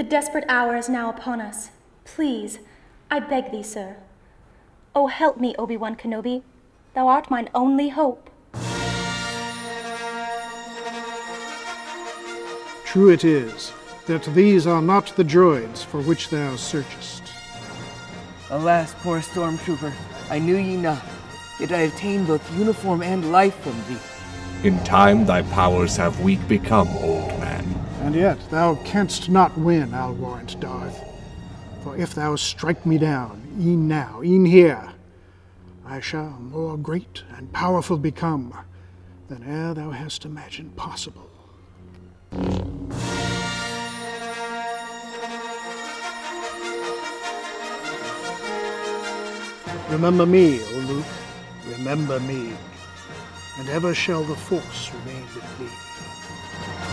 The desperate hour is now upon us. Please, I beg thee, sir. Oh, help me, Obi-Wan Kenobi. Thou art mine only hope. True it is that these are not the droids for which thou searchest. Alas, poor stormtrooper, I knew ye not, yet I obtained both uniform and life from thee. In time thy powers have weak become, old man. And yet thou canst not win, I'll warrant, Darth. For if thou strike me down, e'en now, e'en here, I shall more great and powerful become than e'er thou hast imagined possible. Remember me, O Luke, remember me, and ever shall the Force remain with thee.